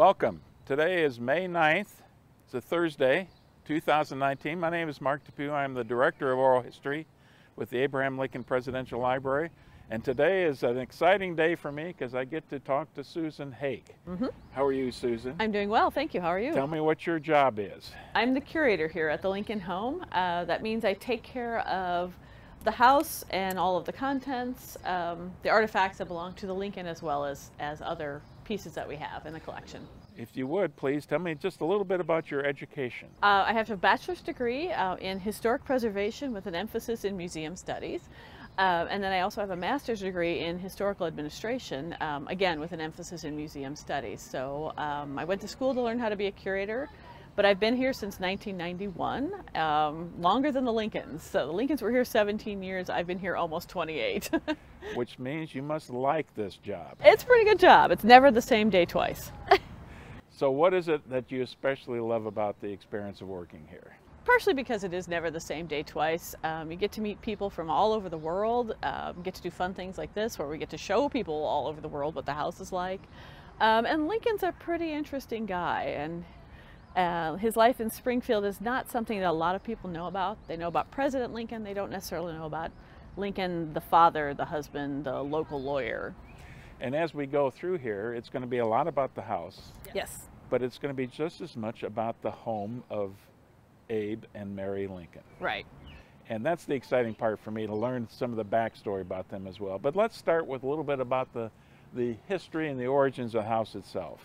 Welcome. Today is May 9th. It's a Thursday, 2019. My name is Mark DePue. I'm the Director of Oral History with the Abraham Lincoln Presidential Library. And today is an exciting day for me because I get to talk to Susan Haake. Mm -hmm. How are you, Susan? I'm doing well, thank you. How are you? Tell me what your job is. I'm the curator here at the Lincoln Home. Uh, that means I take care of the house and all of the contents, um, the artifacts that belong to the Lincoln as well as, as other pieces that we have in the collection. If you would, please tell me just a little bit about your education. Uh, I have a bachelor's degree uh, in historic preservation with an emphasis in museum studies. Uh, and then I also have a master's degree in historical administration, um, again with an emphasis in museum studies. So um, I went to school to learn how to be a curator, but I've been here since 1991, um, longer than the Lincolns. So the Lincolns were here 17 years, I've been here almost 28. Which means you must like this job. It's a pretty good job. It's never the same day twice. so what is it that you especially love about the experience of working here? Partially because it is never the same day twice. Um, you get to meet people from all over the world, um, get to do fun things like this where we get to show people all over the world what the house is like. Um, and Lincoln's a pretty interesting guy and uh, his life in Springfield is not something that a lot of people know about. They know about President Lincoln, they don't necessarily know about Lincoln, the father, the husband, the local lawyer. And as we go through here, it's going to be a lot about the house. Yes. But it's going to be just as much about the home of Abe and Mary Lincoln. Right. And that's the exciting part for me to learn some of the backstory about them as well. But let's start with a little bit about the, the history and the origins of the house itself.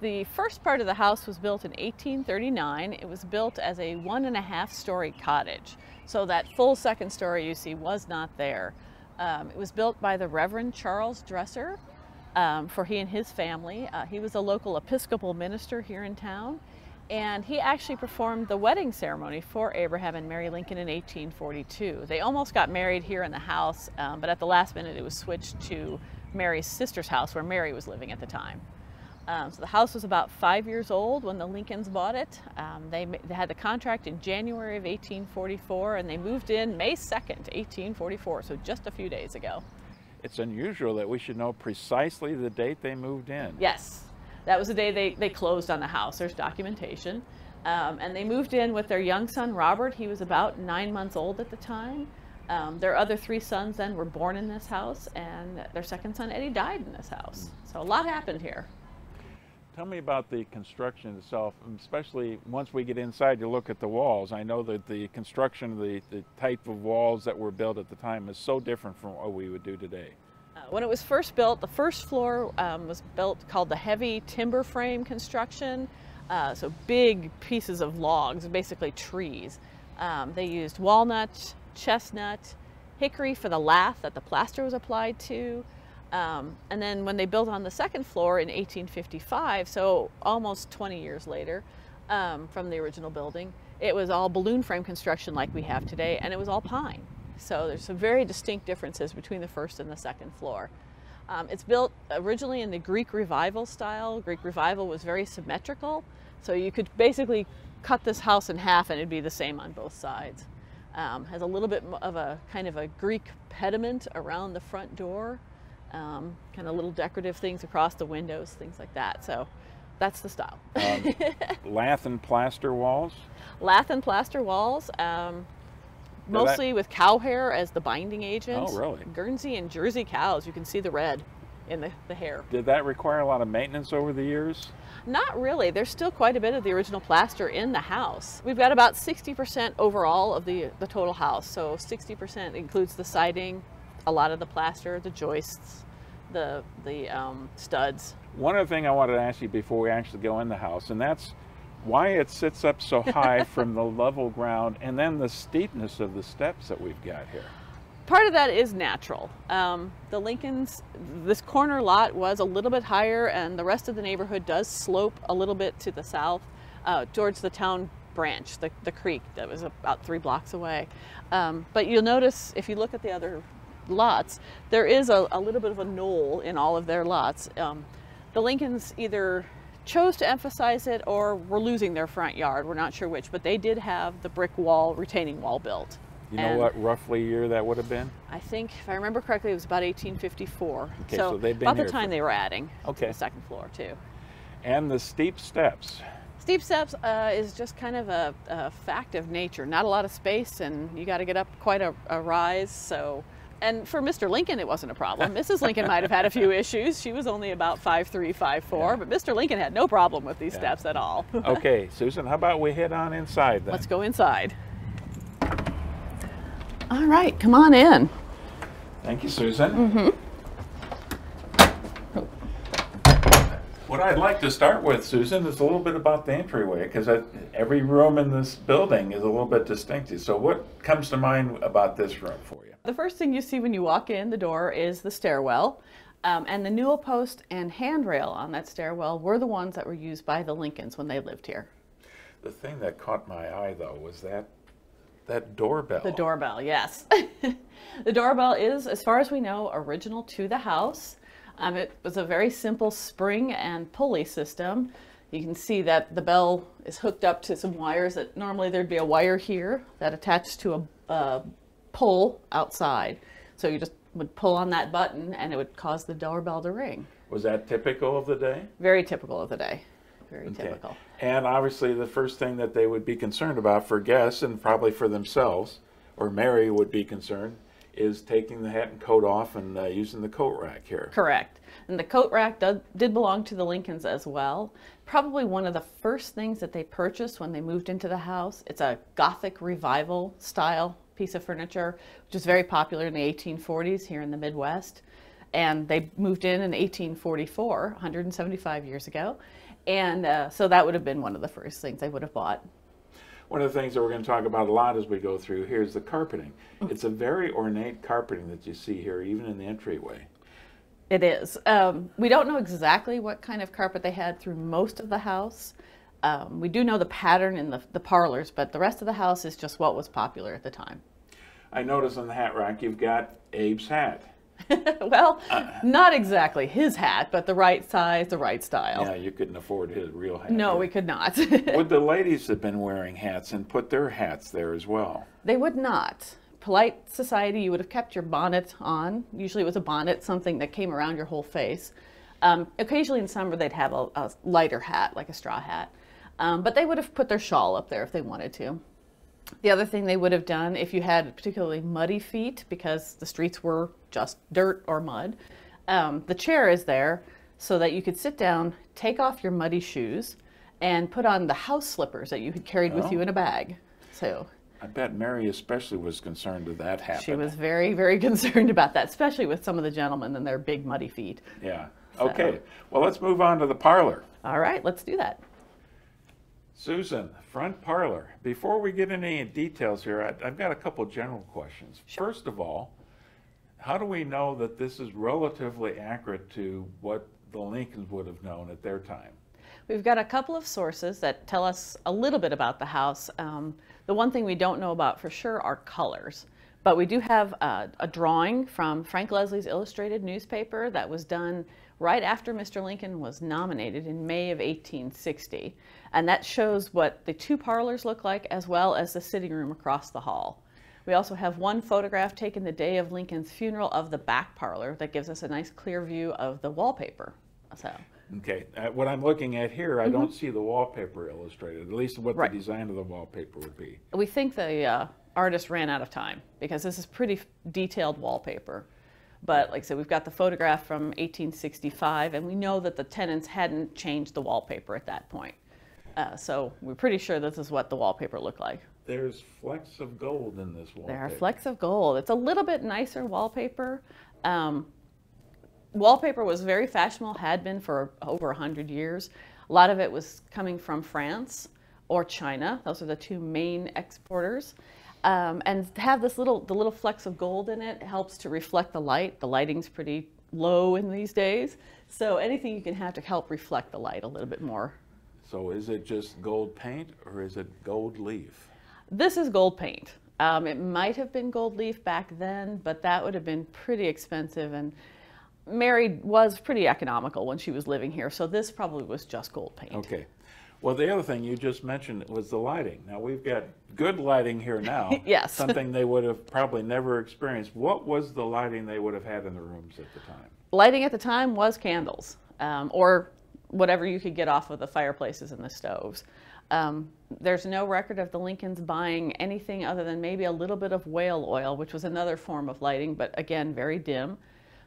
The first part of the house was built in 1839. It was built as a one and a half story cottage. So that full second story you see was not there. Um, it was built by the Reverend Charles Dresser um, for he and his family. Uh, he was a local Episcopal minister here in town and he actually performed the wedding ceremony for Abraham and Mary Lincoln in 1842. They almost got married here in the house, um, but at the last minute it was switched to Mary's sister's house where Mary was living at the time. Um, so the house was about five years old when the Lincolns bought it. Um, they, they, had the contract in January of 1844 and they moved in May 2nd, 1844, so just a few days ago. It's unusual that we should know precisely the date they moved in. Yes, that was the day they, they closed on the house. There's documentation. Um, and they moved in with their young son, Robert. He was about nine months old at the time. Um, their other three sons then were born in this house, and their second son, Eddie, died in this house. So a lot happened here. Tell me about the construction itself, especially once we get inside to look at the walls. I know that the construction, the, the type of walls that were built at the time is so different from what we would do today. Uh, when it was first built, the first floor um, was built called the heavy timber frame construction. Uh, so big pieces of logs, basically trees. Um, they used walnut, chestnut, hickory for the lath that the plaster was applied to, um, and then when they built on the second floor in 1855, so almost 20 years later um, from the original building, it was all balloon frame construction like we have today, and it was all pine. So there's some very distinct differences between the first and the second floor. Um, it's built originally in the Greek Revival style. Greek Revival was very symmetrical, so you could basically cut this house in half and it'd be the same on both sides. Um, has a little bit of a kind of a Greek pediment around the front door um, kind of little decorative things across the windows, things like that. So that's the style. um, lath and plaster walls? Lath and plaster walls, um, mostly that... with cow hair as the binding agent. Oh, really? Guernsey and Jersey cows, you can see the red in the, the hair. Did that require a lot of maintenance over the years? Not really. There's still quite a bit of the original plaster in the house. We've got about 60% overall of the, the total house. So 60% includes the siding, a lot of the plaster, the joists, the, the um, studs. One other thing I wanted to ask you before we actually go in the house, and that's why it sits up so high from the level ground and then the steepness of the steps that we've got here. Part of that is natural. Um, the Lincolns, this corner lot was a little bit higher and the rest of the neighborhood does slope a little bit to the south uh, towards the town branch, the, the creek that was about three blocks away. Um, but you'll notice if you look at the other lots, there is a, a, little bit of a knoll in all of their lots. Um, the Lincolns either chose to emphasize it or were losing their front yard. We're not sure which, but they did have the brick wall, retaining wall built. You know and what roughly year that would have been? I think, if I remember correctly, it was about 1854. Okay, so, so they've been about the time for... they were adding okay. the second floor too. And the steep steps. Steep steps uh, is just kind of a, a, fact of nature. Not a lot of space, and you got to get up quite a, a, rise. So, and for Mr. Lincoln, it wasn't a problem. Mrs. Lincoln might have had a few issues. She was only about five three, five four, yeah. but Mr. Lincoln had no problem with these yeah. steps at all. okay, Susan, how about we head on inside then? Let's go inside. All right, come on in. Thank you, Susan. Mm-hmm. What I'd like to start with, Susan, is a little bit about the entryway, because every room in this building is a little bit distinctive. So what comes to mind about this room for you? The first thing you see when you walk in the door is the stairwell. Um, and the newel post and handrail on that stairwell were the ones that were used by the Lincolns when they lived here. The thing that caught my eye, though, was that that doorbell. The doorbell, yes. the doorbell is, as far as we know, original to the house. Um, it was a very simple spring and pulley system. You can see that the bell is hooked up to some wires that normally there'd be a wire here that attached to a, a pull outside. So you just would pull on that button and it would cause the doorbell to ring. Was that typical of the day? Very typical of the day. Very okay. typical. And obviously, the first thing that they would be concerned about for guests and probably for themselves, or Mary would be concerned, is taking the hat and coat off and uh, using the coat rack here. Correct. And the coat rack did, did belong to the Lincolns as well. Probably one of the first things that they purchased when they moved into the house. It's a Gothic revival style piece of furniture, which was very popular in the 1840s here in the Midwest. And they moved in in 1844, 175 years ago. And uh, so that would have been one of the first things they would have bought. One of the things that we're going to talk about a lot as we go through here is the carpeting. Mm. It's a very ornate carpeting that you see here, even in the entryway. It is. Um, we don't know exactly what kind of carpet they had through most of the house. Um, we do know the pattern in the, the parlors, but the rest of the house is just what was popular at the time. I notice on the hat rack you've got Abe's hat. well, uh, not exactly his hat, but the right size, the right style. Yeah, you couldn't afford his real hat. No, we could not. would the ladies have been wearing hats and put their hats there as well? They would not. Polite society, you would have kept your bonnet on. Usually it was a bonnet, something that came around your whole face. Um, occasionally in summer they'd have a, a, lighter hat, like a straw hat. Um, but they would have put their shawl up there if they wanted to. The other thing they would have done if you had particularly muddy feet, because the streets were just dirt or mud, um, the chair is there so that you could sit down, take off your muddy shoes, and put on the house slippers that you had carried oh. with you in a bag. So I bet Mary especially was concerned with that happening. She was very, very concerned about that, especially with some of the gentlemen and their big muddy feet. Yeah. So. Okay. Well, let's move on to the parlor. All right, let's do that. Susan, front parlor. Before we get into any details here, I, have got a couple general questions. Sure. First of all, how do we know that this is relatively accurate to what the Lincolns would have known at their time? We've got a couple of sources that tell us a little bit about the house. Um, the one thing we don't know about for sure are colors. But we do have a, a drawing from Frank Leslie's illustrated newspaper that was done right after Mr. Lincoln was nominated in May of 1860. And that shows what the two parlors look like as well as the sitting room across the hall. We also have one photograph taken the day of Lincoln's funeral of the back parlor that gives us a nice clear view of the wallpaper. So. Okay, uh, what I'm looking at here, I mm -hmm. don't see the wallpaper illustrated, at least what right. the design of the wallpaper would be. We think the uh, artist ran out of time because this is pretty detailed wallpaper. But like I said, we've got the photograph from 1865, and we know that the tenants hadn't changed the wallpaper at that point. Uh, so we're pretty sure this is what the wallpaper looked like. There's flecks of gold in this wallpaper. There are flecks of gold. It's a little bit nicer wallpaper. Um, wallpaper was very fashionable, had been for over 100 years. A lot of it was coming from France or China. Those are the two main exporters. Um, and have this little, the little flecks of gold in it helps to reflect the light. The lighting's pretty low in these days. So anything you can have to help reflect the light a little bit more. So is it just gold paint or is it gold leaf? This is gold paint. Um, it might have been gold leaf back then, but that would have been pretty expensive. And Mary was pretty economical when she was living here, so this probably was just gold paint. Okay. Well, the other thing you just mentioned was the lighting. Now we've got good lighting here now. yes. Something they would have probably never experienced. What was the lighting they would have had in the rooms at the time? Lighting at the time was candles um, or whatever you could get off of the fireplaces and the stoves. Um, there's no record of the Lincolns buying anything other than maybe a little bit of whale oil, which was another form of lighting, but again, very dim.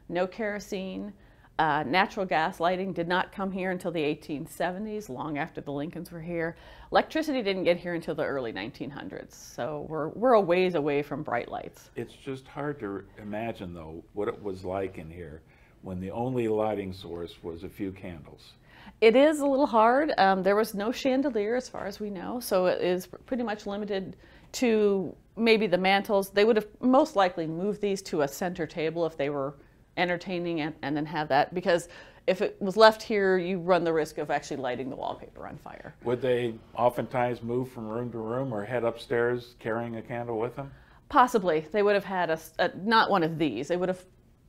No kerosene. Uh, natural gas lighting did not come here until the 1870s, long after the Lincolns were here. Electricity didn't get here until the early 1900s, so we're, we're a ways away from bright lights. It's just hard to imagine, though, what it was like in here when the only lighting source was a few candles. It is a little hard. Um, there was no chandelier as far as we know, so it is pretty much limited to maybe the mantles. They would have most likely moved these to a center table if they were entertaining and, and then have that because if it was left here, you run the risk of actually lighting the wallpaper on fire. Would they oftentimes move from room to room or head upstairs carrying a candle with them? Possibly. They would have had a, a not one of these. They would have would have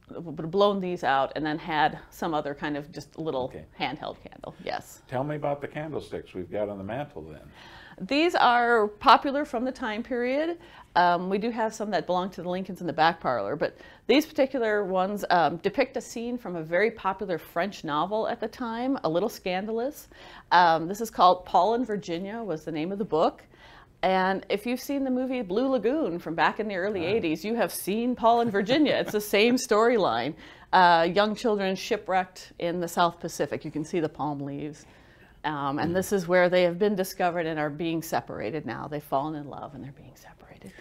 blown these out and then had some other kind of just little okay. handheld candle. Yes. Tell me about the candlesticks we've got on the mantle then. These are popular from the time period. Um, we do have some that belong to the Lincolns in the back parlor, but these particular ones um, depict a scene from a very popular French novel at the time, a little scandalous. Um, this is called Paul and Virginia was the name of the book. And if you've seen the movie Blue Lagoon from back in the early 80s, you have seen Paul and Virginia. it's the same storyline. Uh, young children shipwrecked in the South Pacific. You can see the palm leaves. Um, and this is where they have been discovered and are being separated now. They've fallen in love and they're being separated.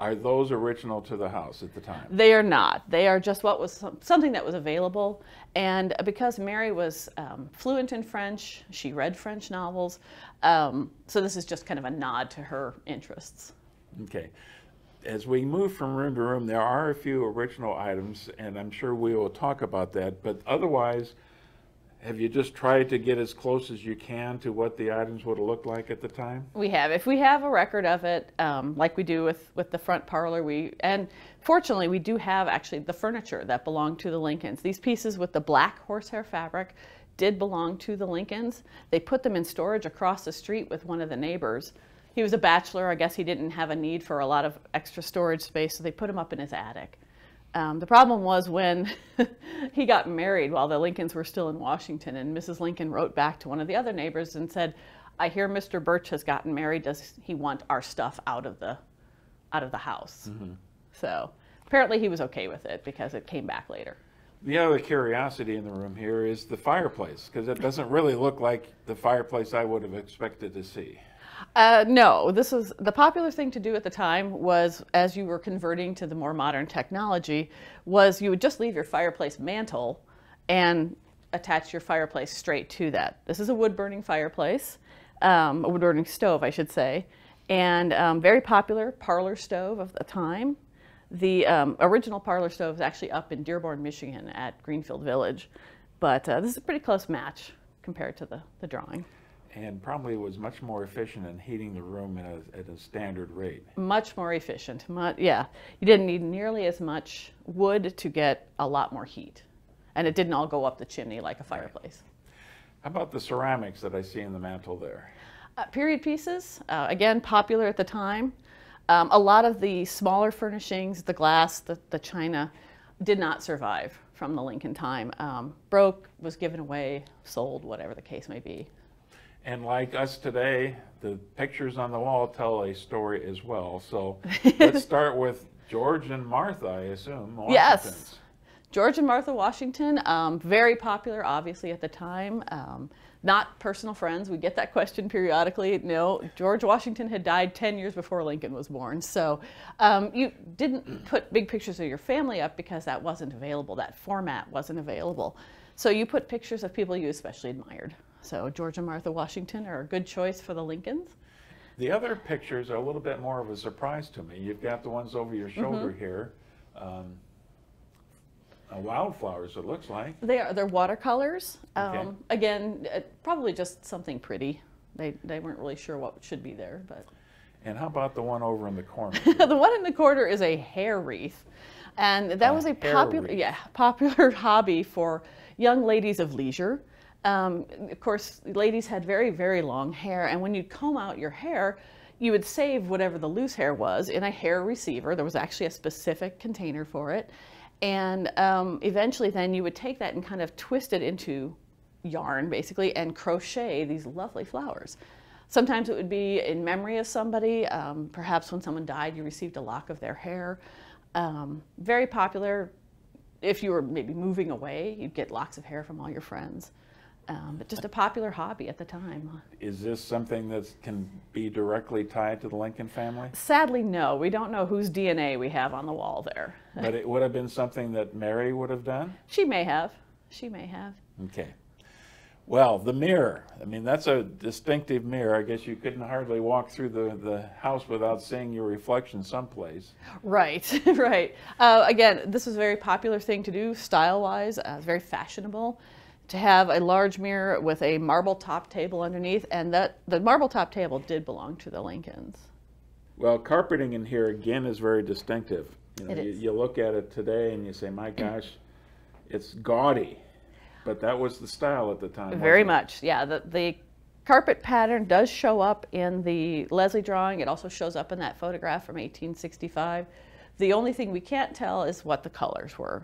Are those original to the house at the time? They are not. They are just what was something that was available. And because Mary was um, fluent in French, she read French novels. Um, so this is just kind of a nod to her interests. Okay. As we move from room to room, there are a few original items, and I'm sure we will talk about that. But otherwise, have you just tried to get as close as you can to what the items would have looked like at the time? We have. If we have a record of it, um, like we do with, with the front parlor, we and fortunately we do have actually the furniture that belonged to the Lincolns. These pieces with the black horsehair fabric did belong to the Lincolns. They put them in storage across the street with one of the neighbors. He was a bachelor. I guess he didn't have a need for a lot of extra storage space, so they put him up in his attic. Um, the problem was when he got married while the Lincolns were still in Washington, and Mrs. Lincoln wrote back to one of the other neighbors and said, "I hear Mr. Birch has gotten married. Does he want our stuff out of the out of the house?" Mm-hmm. So apparently he was okay with it because it came back later. The other curiosity in the room here is the fireplace because it doesn't really look like the fireplace I would have expected to see. Uh, no, this is the popular thing to do at the time was as you were converting to the more modern technology was you would just leave your fireplace mantle and attach your fireplace straight to that. This is a wood burning fireplace, um, a wood burning stove, I should say, and um, very popular parlor stove of the time. The um, original parlor stove is actually up in Dearborn, Michigan at Greenfield Village, but uh, this is a pretty close match compared to the, the drawing and probably was much more efficient in heating the room at a, at a standard rate. Much more efficient. Much, yeah, you didn't need nearly as much wood to get a lot more heat, and it didn't all go up the chimney like a fireplace. How about the ceramics that I see in the mantle there? Uh, period pieces, uh, again, popular at the time. Um, a lot of the smaller furnishings, the glass, the, the china, did not survive from the Lincoln time. Um, broke, was given away, sold, whatever the case may be. And like us today, the pictures on the wall tell a story as well. So let's start with George and Martha, I assume. Yes. George and Martha Washington, um, very popular, obviously, at the time. Um, not personal friends. We get that question periodically. No, George Washington had died 10 years before Lincoln was born. So um, you didn't put big pictures of your family up because that wasn't available. That format wasn't available. So you put pictures of people you especially admired. So George and Martha Washington are a good choice for the Lincolns. The other pictures are a little bit more of a surprise to me. You've got the ones over your mm-hmm. shoulder mm -hmm. here. Um, wildflowers, it looks like. They are. They're watercolors. Um, okay. Again, uh, probably just something pretty. They, they weren't really sure what should be there, but. And how about the one over in the corner? the one in the corner is a hair wreath, and that a was a popular, yeah, popular hobby for young ladies of leisure. Um, of course, ladies had very, very long hair, and when you'd comb out your hair, you would save whatever the loose hair was in a hair receiver. There was actually a specific container for it. And um, eventually, then you would take that and kind of twist it into yarn basically and crochet these lovely flowers. Sometimes it would be in memory of somebody. Um, perhaps when someone died, you received a lock of their hair. Um, very popular. If you were maybe moving away, you'd get locks of hair from all your friends. Um, but just a popular hobby at the time. Is this something that can be directly tied to the Lincoln family? Sadly, no. We don't know whose DNA we have on the wall there. but it would have been something that Mary would have done? She may have. She may have. Okay. Well, the mirror. I mean, that's a distinctive mirror. I guess you couldn't hardly walk through the, the house without seeing your reflection someplace. Right, right. Uh, again, this is a very popular thing to do style-wise. Uh, it's very fashionable to have a large mirror with a marble top table underneath, and that the marble top table did belong to the Lincolns. Well, carpeting in here again is very distinctive. You, know, It you, you look at it today and you say, "My gosh, it's gaudy," but that was the style at the time. Very much, yeah. The, the carpet pattern does show up in the Leslie drawing. It also shows up in that photograph from 1865. The only thing we can't tell is what the colors were.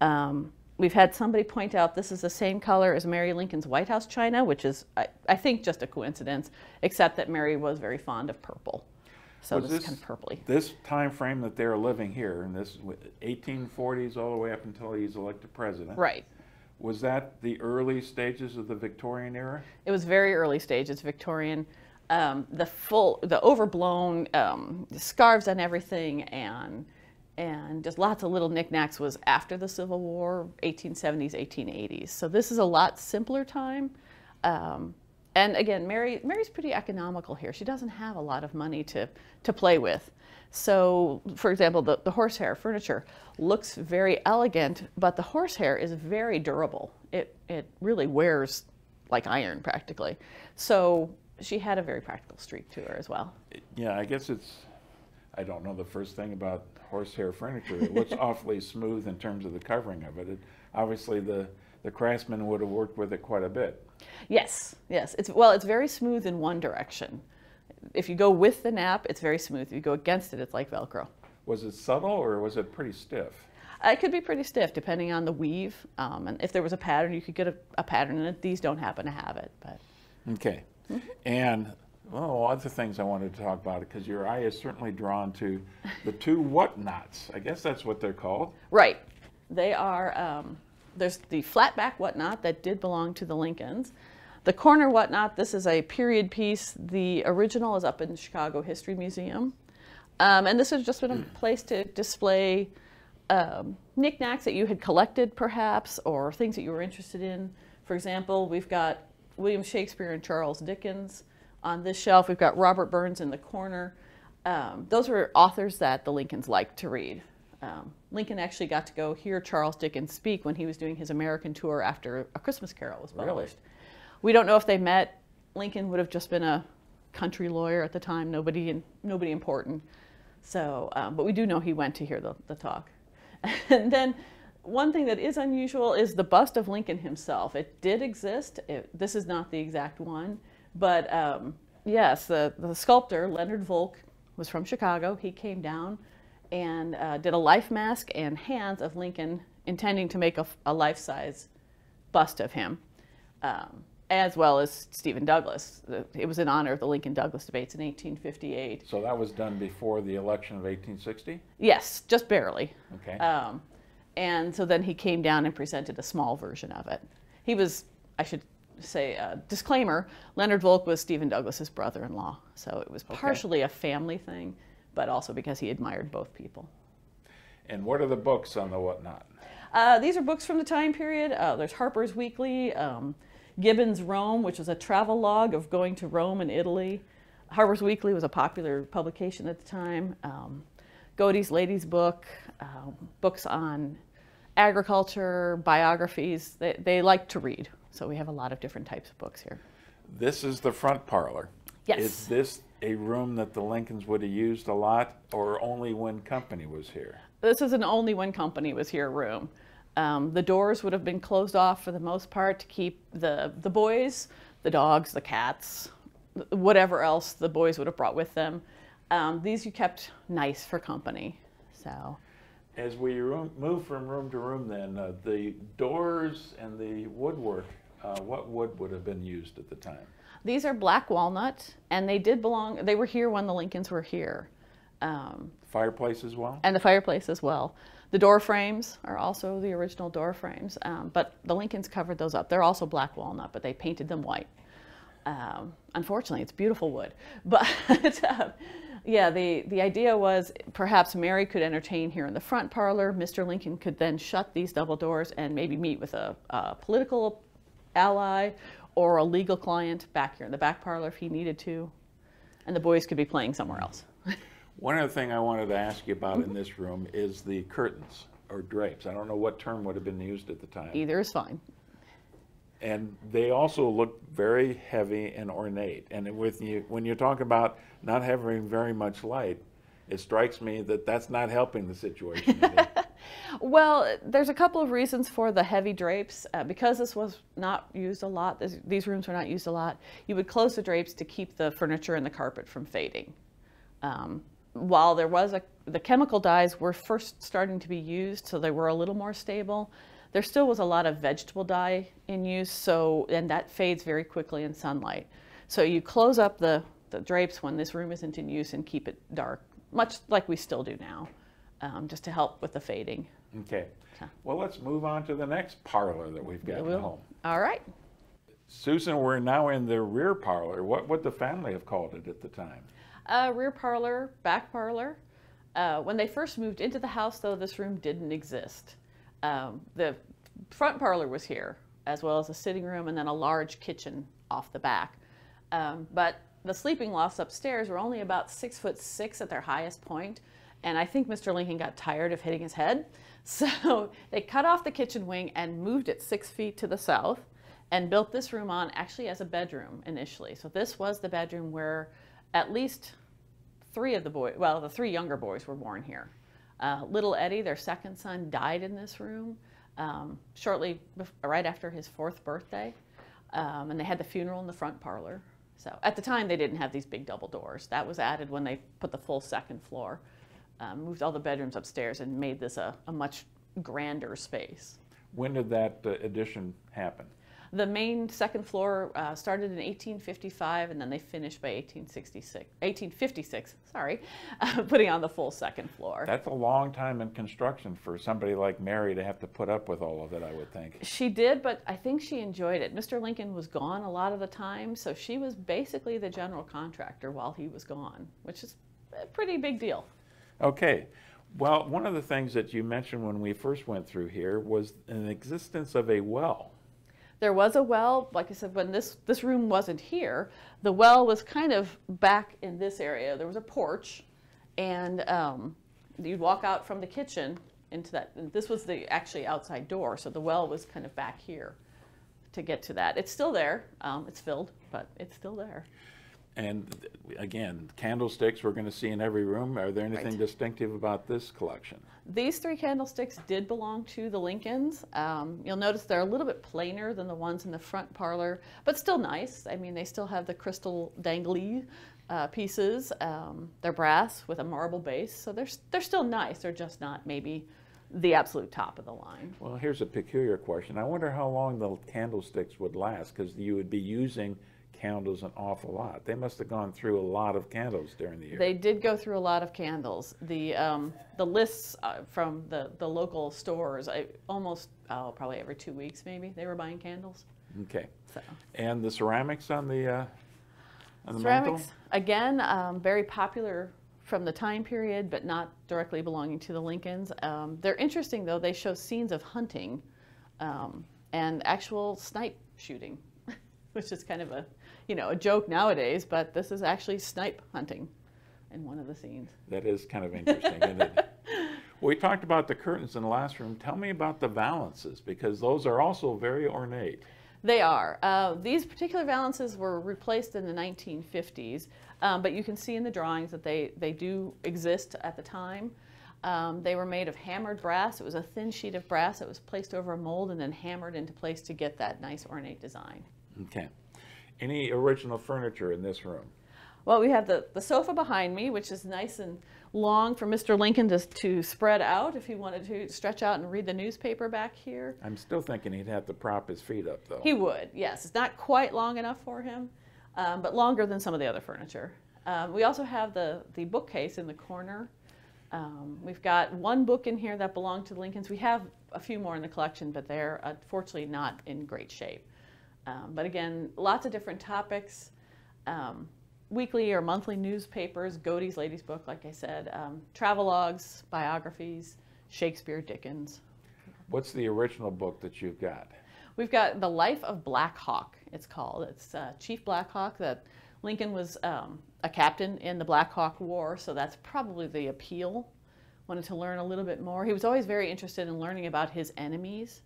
Um, we've had somebody point out this is the same color as Mary Lincoln's White House china, which is, I, I think, just a coincidence, except that Mary was very fond of purple. So Was this, is kind of purpley. This time frame that they're living here, in this 1840s all the way up until he's elected president, Right. was that the early stages of the Victorian era? It was very early stages, Victorian. Um, the full, the overblown um, scarves and everything, and and just lots of little knickknacks was after the Civil War, 1870s, 1880s. So this is a lot simpler time. Um, and again, Mary Mary's pretty economical here. She doesn't have a lot of money to to play with. So, for example, the, the horsehair furniture looks very elegant, but the horsehair is very durable. It it really wears like iron practically. So she had a very practical streak to her as well. Yeah, I guess it's, I don't know the first thing about horsehair furniture. It looks awfully smooth in terms of the covering of it. it. Obviously, the, the craftsman would have worked with it quite a bit. Yes, yes. It's well, it's very smooth in one direction. If you go with the nap, it's very smooth. If you go against it, it's like Velcro. Was it subtle or was it pretty stiff? Uh, It could be pretty stiff depending on the weave, um, and if there was a pattern, you could get a, a pattern in it. These don't happen to have it, but Okay. And, well, other things I wanted to talk about, because your eye is certainly drawn to the two whatnots. I guess that's what they're called. right. They are. Um, there's the flatback whatnot that did belong to the Lincolns. The corner whatnot. This is a period piece. The original is up in the Chicago History Museum, um, and this has just been a place to display um, knickknacks that you had collected, perhaps, or things that you were interested in. For example, we've got William Shakespeare and Charles Dickens on this shelf. We've got Robert Burns in the corner. Um, those were authors that the Lincolns liked to read. Um, Lincoln actually got to go hear Charles Dickens speak when he was doing his American tour after A Christmas Carol was Really? published. We don't know if they met. Lincoln would have just been a country lawyer at the time, nobody, nobody important. So, um, but we do know he went to hear the, the talk. And then one thing that is unusual is the bust of Lincoln himself. It did exist. It, this is not the exact one, but um, yes, the, the sculptor Leonard Volk was from Chicago. He came down and uh, did a life mask and hands of Lincoln, intending to make a, a life-size bust of him, um, as well as Stephen Douglas. It was in honor of the Lincoln-Douglas debates in 1858. So that was done before the election of 1860? Yes, just barely. Okay. Um, and so then he came down and presented a small version of it. He was, I should say, uh, disclaimer, Leonard Volk was Stephen Douglas's brother-in-law. So it was partially a family thing, but also because he admired both people. And what are the books on the whatnot? Uh, these are books from the time period. Uh, there's Harper's Weekly, um, Gibbon's Rome, which was a travel log of going to Rome and Italy. Harper's Weekly was a popular publication at the time. Um, Godey's Ladies Book, um, books on agriculture, biographies. They, they like to read, so we have a lot of different types of books here. This is the front parlor. Yes. Is this a room that the Lincolns would have used a lot or only when company was here? This is an only when company was here room. Um, the doors would have been closed off for the most part to keep the, the boys, the dogs, the cats, whatever else the boys would have brought with them. Um, these you kept nice for company. So, As we room, move from room to room, then uh, the doors and the woodwork Uh, what wood would have been used at the time? These are black walnut, and they did belong, they were here when the Lincolns were here. Um, Fireplace as well? and the fireplace as well. The door frames are also the original door frames, um, but the Lincolns covered those up. They're also black walnut, but they painted them white. Um, unfortunately, it's beautiful wood. But uh, yeah, the, the idea was perhaps Mary could entertain here in the front parlor. Mr. Lincoln could then shut these double doors and maybe meet with a, a political ally or a legal client back here in the back parlor if he needed to. And the boys could be playing somewhere else. One other thing I wanted to ask you about in this room is the curtains or drapes. I don't know what term would have been used at the time. Either is fine. And they also look very heavy and ornate. And with you, when you talk about not having very much light, it strikes me that that's not helping the situation. Well, there's a couple of reasons for the heavy drapes. Uh, because this was not used a lot, this, these rooms were not used a lot, you would close the drapes to keep the furniture and the carpet from fading. Um, while there was a, the chemical dyes were first starting to be used, so they were a little more stable, there still was a lot of vegetable dye in use, so, and that fades very quickly in sunlight. So you close up the, the drapes when this room isn't in use and keep it dark, much like we still do now, um, just to help with the fading. Okay. Well, let's move on to the next parlor that we've got the We'll- home. All right. Susan, we're now in the rear parlor. What would the family have called it at the time? Uh, rear parlor, back parlor. Uh, when they first moved into the house, though, this room didn't exist. Um, the front parlor was here, as well as a sitting room and then a large kitchen off the back. Um, but the sleeping lofts upstairs were only about six foot six at their highest point, and I think Mr. Lincoln got tired of hitting his head. So they cut off the kitchen wing and moved it six feet to the south and built this room on actually as a bedroom initially. So this was the bedroom where at least three of the boys, well, the three younger boys were born here. Uh, little Eddie, their second son, died in this room um, shortly, right after his fourth birthday. Um, and they had the funeral in the front parlor. So at the time, they didn't have these big double doors. That was added when they put the full second floor, um, moved all the bedrooms upstairs, and made this a, a much grander space. When did that uh, addition happen? The main second floor uh, started in 1855 and then they finished by 1866, 1856, sorry, putting on the full second floor. That's a long time in construction for somebody like Mary to have to put up with all of it, I would think. She did, but I think she enjoyed it. Mr. Lincoln was gone a lot of the time, so she was basically the general contractor while he was gone, which is a pretty big deal. Okay. Well, one of the things that you mentioned when we first went through here was an existence of a well. There was a well, like I said, when this, this room wasn't here, the well was kind of back in this area. There was a porch, and um, you'd walk out from the kitchen into that. This was the actually outside door, so the well was kind of back here to get to that. It's still there. Um, it's filled, but it's still there. And again, candlesticks we're going to see in every room. Are there anything Right. distinctive about this collection? These three candlesticks did belong to the Lincolns. Um, you'll notice they're a little bit plainer than the ones in the front parlor, but still nice. I mean, they still have the crystal dangly uh, pieces. Um, they're brass with a marble base, so they're, they're still nice. They're just not maybe the absolute top of the line. Well, here's a peculiar question. I wonder how long the candlesticks would last because you would be using candles an awful lot. They must have gone through a lot of candles during the year. They did go through a lot of candles. The um, the lists uh, from the, the local stores, I almost oh probably every two weeks maybe they were buying candles. okay. So. And the ceramics on the uh, on the Ceramics, mantle? again, um, very popular from the time period, but not directly belonging to the Lincolns. Um, they're interesting though. They show scenes of hunting um, and actual snipe shooting, which is kind of a, you know, a joke nowadays. But this is actually snipe hunting in one of the scenes. That is kind of interesting, isn't it? We talked about the curtains in the last room. Tell me about the valances because those are also very ornate. They are. Uh, these particular valances were replaced in the 1950s, um, but you can see in the drawings that they, they do exist at the time. Um, they were made of hammered brass. It was a thin sheet of brass that was placed over a mold and then hammered into place to get that nice ornate design. Okay. Any original furniture in this room? Well, we have the, the sofa behind me, which is nice and long for Mr. Lincoln to, to spread out if he wanted to stretch out and read the newspaper back here. I'm still thinking he'd have to prop his feet up though. He would, yes. It's not quite long enough for him, um, but longer than some of the other furniture. Um, we also have the, the bookcase in the corner. Um, we've got one book in here that belonged to the Lincolns. We have a few more in the collection, but they're unfortunately not in great shape. Um, but again, lots of different topics. Um, weekly or monthly newspapers, Godey's Ladies Book, like I said, um, travelogues, biographies, Shakespeare, Dickens. What's the original book that you've got? We've got The Life of Black Hawk, it's called. It's uh, Chief Black Hawk that Lincoln was um, a captain in the Black Hawk War, so that's probably the appeal. Wanted to learn a little bit more. He was always very interested in learning about his enemies.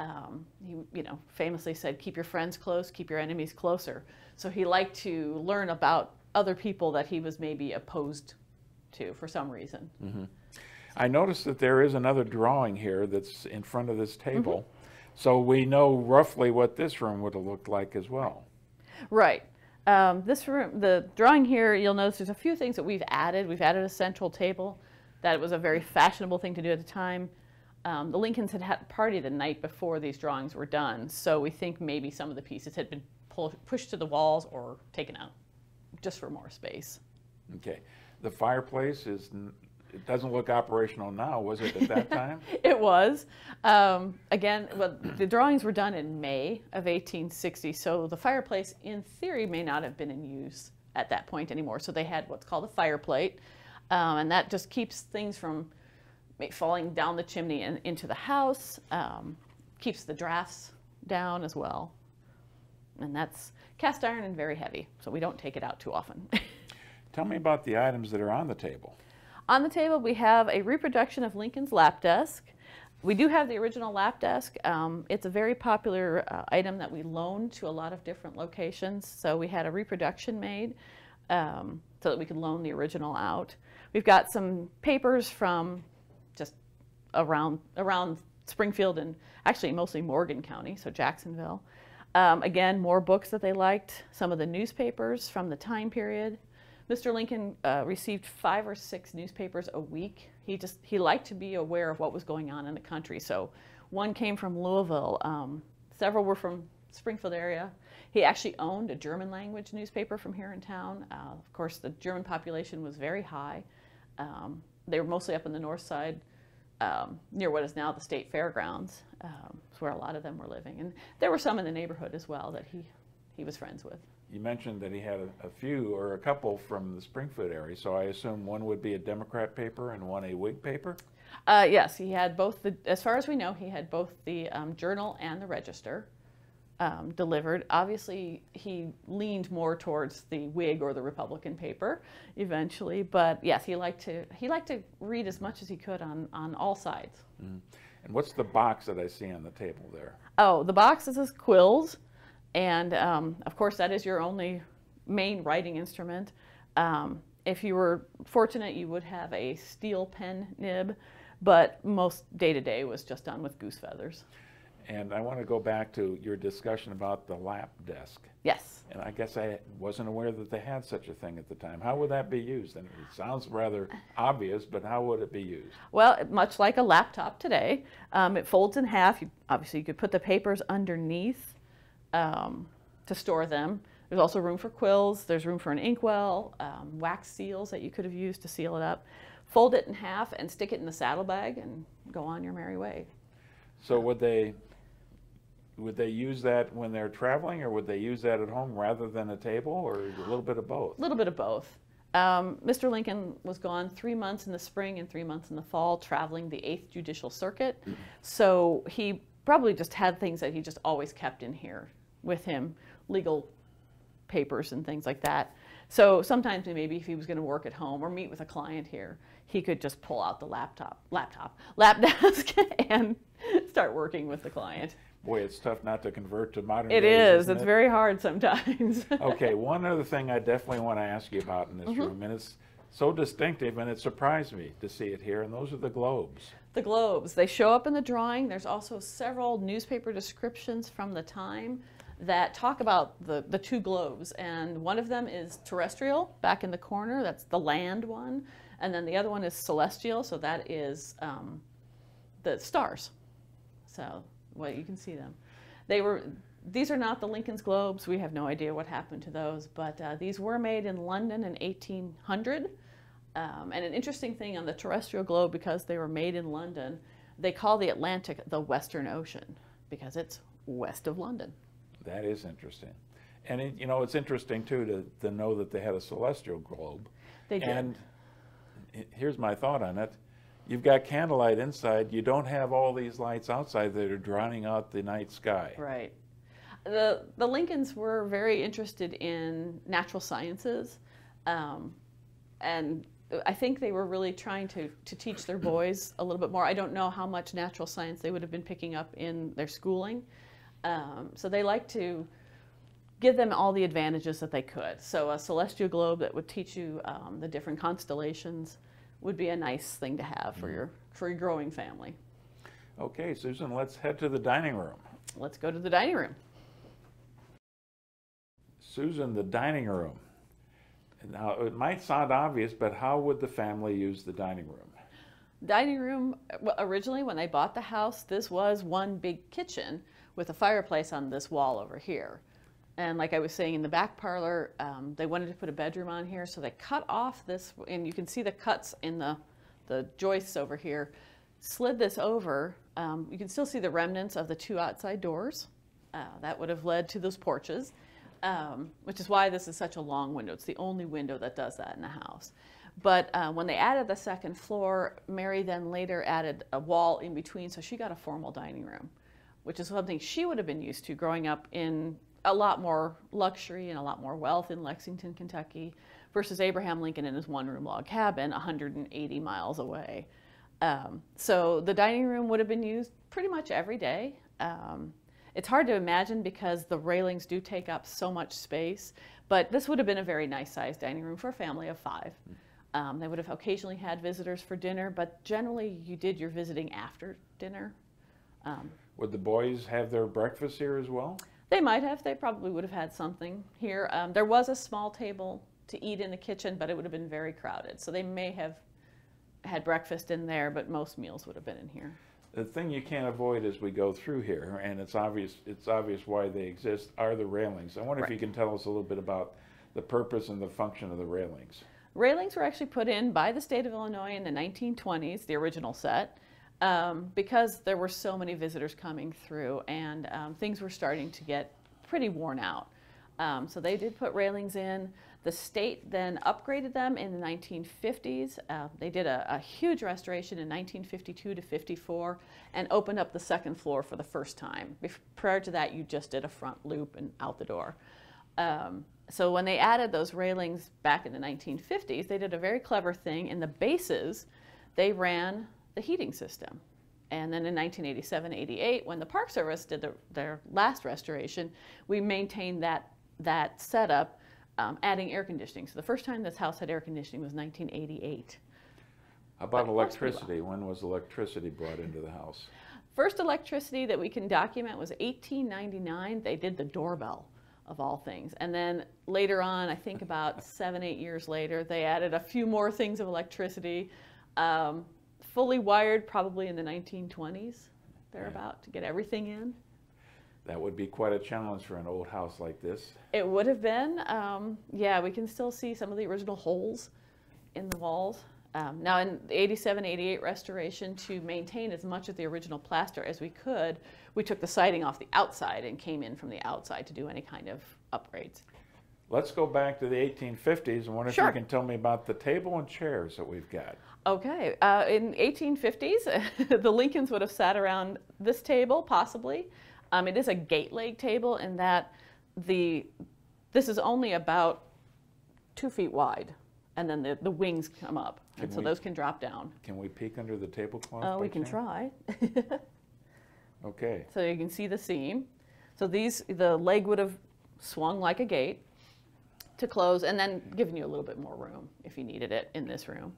Um, he, you know, famously said, "Keep your friends close, keep your enemies closer." So he liked to learn about other people that he was maybe opposed to for some reason. Mm-hmm. I noticed that there is another drawing here that's in front of this table. Mm-hmm. So we know roughly what this room would have looked like as well. Right. Um, this room, the drawing here, you'll notice there's a few things that we've added. We've added a central table. That was a very fashionable thing to do at the time. Um, the Lincolns had had a party the night before these drawings were done, so we think maybe some of the pieces had been pull, pushed to the walls or taken out just for more space. Okay. The fireplace is, it doesn't look operational now, was it at that time? it was. Um, again, well, the drawings were done in May of 1860, so the fireplace, in theory, may not have been in use at that point anymore. So they had what's called a fireplate, um, and that just keeps things from falling down the chimney and into the house, um, keeps the drafts down as well and that's cast iron and very heavy, so we don't take it out too often. Tell me about the items that are on the table. On the table, we have a reproduction of Lincoln's lap desk. We do have the original lap desk. Um, it's a very popular uh, item that we loan to a lot of different locations. So we had a reproduction made um, so that we could loan the original out. We've got some papers from around around Springfield and actually mostly Morgan County, so Jacksonville. Um, again, more books that they liked, some of the newspapers from the time period. Mr. Lincoln uh, received five or six newspapers a week. He just he liked to be aware of what was going on in the country. So one came from Louisville. Um, several were from Springfield area. He actually owned a German language newspaper from here in town. Uh, of course, the German population was very high. Um, they were mostly up in the north side um, near what is now the state fairgrounds. Um, where a lot of them were living, and there were some in the neighborhood as well that he he was friends with. You mentioned that he had a, a few or a couple from the Springfield area, so I assume one would be a Democrat paper and one a Whig paper. Uh, yes, he had both the. As far as we know, he had both the um, Journal and the Register. Um, delivered. Obviously, he leaned more towards the Whig or the Republican paper eventually, but yes, he liked to he liked to read as much as he could on on all sides. Mm. And what's the box that I see on the table there? Oh, the box is his quills, and um, of course that is your only main writing instrument. Um, if you were fortunate, you would have a steel pen nib, but most day to day was just done with goose feathers. And I want to go back to your discussion about the lap desk. Yes. And I guess I wasn't aware that they had such a thing at the time. How would that be used? And it sounds rather obvious, but how would it be used? Well, much like a laptop today, um, it folds in half. You, obviously, you could put the papers underneath um, to store them. There's also room for quills. There's room for an inkwell, um, wax seals that you could have used to seal it up. Fold it in half and stick it in the saddlebag and go on your merry way. So would they would they use that when they're traveling or would they use that at home rather than a table or a little bit of both? A little bit of both. Um, Mr. Lincoln was gone three months in the spring and three months in the fall traveling the 8th Judicial Circuit. So he probably just had things that he just always kept in here with him, legal papers and things like that. So sometimes maybe if he was going to work at home or meet with a client here, he could just pull out the laptop, laptop, lap desk and start working with the client. Boy, it's tough not to convert to modern It days, is. It's it? very hard sometimes. okay, one other thing I definitely want to ask you about in this mm-hmm. room, and it's so distinctive, and it surprised me to see it here, and those are the globes. The globes. They show up in the drawing. There's also several newspaper descriptions from the time that talk about the, the two globes. And one of them is terrestrial, back in the corner, that's the land one. And then the other one is celestial, so that is um, the stars. So, well, you can see them. They were, these are not the Lincoln's globes. We have no idea what happened to those, but uh, these were made in London in 1800. Um, and an interesting thing on the terrestrial globe, because they were made in London, they call the Atlantic the Western Ocean because it's west of London. That is interesting. And it, you know, it's interesting too to, to know that they had a celestial globe. They did. And here's my thought on it. You've got candlelight inside. You don't have all these lights outside that are drowning out the night sky. Right. The, the Lincolns were very interested in natural sciences. Um, and I think they were really trying to, to teach their boys a little bit more. I don't know how much natural science they would have been picking up in their schooling. Um, so they like to give them all the advantages that they could. So a celestial globe that would teach you um, the different constellations would be a nice thing to have for mm-hmm. your for your growing family. Okay, Susan, let's head to the dining room. Let's go to the dining room. Susan, the dining room. Now, it might sound obvious, but how would the family use the dining room? Dining room, originally when they bought the house, this was one big kitchen with a fireplace on this wall over here. And like I was saying in the back parlor, um, they wanted to put a bedroom on here, so they cut off this, and you can see the cuts in the, the joists over here, slid this over. Um, you can still see the remnants of the two outside doors. Uh, that would have led to those porches um, which is why this is such a long window. It's the only window that does that in the house. But uh, when they added the second floor, Mary then later added a wall in between, so she got a formal dining room, which is something she would have been used to growing up in a lot more luxury and a lot more wealth in Lexington, Kentucky, versus Abraham Lincoln in his one room log cabin 180 miles away. Um, so the dining room would have been used pretty much every day. Um, it's hard to imagine because the railings do take up so much space, but this would have been a very nice sized dining room for a family of five. Um, they would have occasionally had visitors for dinner, but generally you did your visiting after dinner. Um, would the boys have their breakfast here as well? They might have. They probably would have had something here. Um, there was a small table to eat in the kitchen, but it would have been very crowded. So they may have had breakfast in there, but most meals would have been in here the thing you can't avoid as we go through here, and it's obvious it's obvious why they exist, are the railings. I wonder right. if you can tell us a little bit about the purpose and the function of the railings. Railings were actually put in by the state of Illinois in the 1920s, the original set, um, because there were so many visitors coming through and um, things were starting to get pretty worn out. Um, so they did put railings in. The state then upgraded them in the 1950s. Uh, they did a, a, huge restoration in 1952 to 54 and opened up the second floor for the first time. Prior to that, you just did a front loop and out the door. Um, so when they added those railings back in the 1950s, they did a very clever thing. In the bases, they ran the heating system. And then in 1987-88, when the Park Service did the, their last restoration, we maintained that, that setup um, adding air conditioning. So the first time this house had air conditioning was 1988. How about electricity? When was electricity brought into the house? First electricity that we can document was 1899. They did the doorbell of all things. And then later on, I think about seven, eight years later, they added a few more things of electricity. Um, fully wired probably in the 1920s, thereabout, yeah. to get everything in. That would be quite a challenge for an old house like this. It would have been. Um, yeah, we can still see some of the original holes in the walls. Um, now in the 87, 88 restoration, to maintain as much of the original plaster as we could, we took the siding off the outside and came in from the outside to do any kind of upgrades. Let's go back to the 1850s and wonder sure. if you can tell me about the table and chairs that we've got. Okay, uh, in 1850s, the Lincolns would have sat around this table, possibly. Um, it is a gate leg table in that the this is only about two feet wide, and then the, the wings come up, can and so we, those can drop down. Can we peek under the tablecloth? Oh, uh, we can chance? try. okay. So you can see the seam. So these the leg would have swung like a gate to close, and then giving you a little bit more room if you needed it in this room.